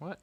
What?